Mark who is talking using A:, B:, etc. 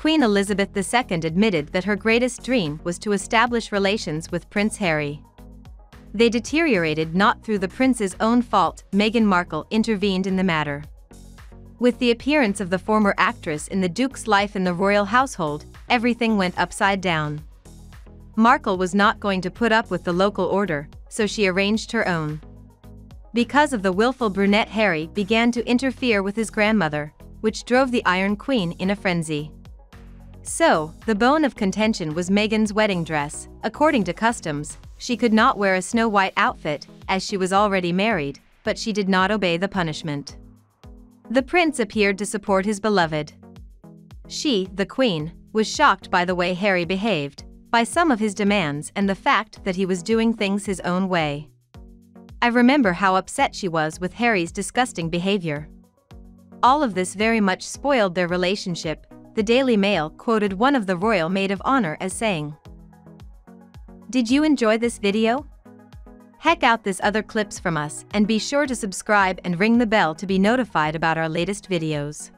A: Queen Elizabeth II admitted that her greatest dream was to establish relations with Prince Harry. They deteriorated not through the prince's own fault, Meghan Markle intervened in the matter. With the appearance of the former actress in the Duke's life in the royal household, everything went upside down. Markle was not going to put up with the local order, so she arranged her own. Because of the willful brunette Harry began to interfere with his grandmother, which drove the Iron Queen in a frenzy. So, the bone of contention was Meghan's wedding dress. According to customs, she could not wear a snow white outfit, as she was already married, but she did not obey the punishment. The prince appeared to support his beloved. She, the queen, was shocked by the way Harry behaved, by some of his demands and the fact that he was doing things his own way. I remember how upset she was with Harry's disgusting behavior. All of this very much spoiled their relationship, the Daily Mail quoted one of the royal maid of honor as saying. Did you enjoy this video? Heck out this other clips from us and be sure to subscribe and ring the bell to be notified about our latest videos.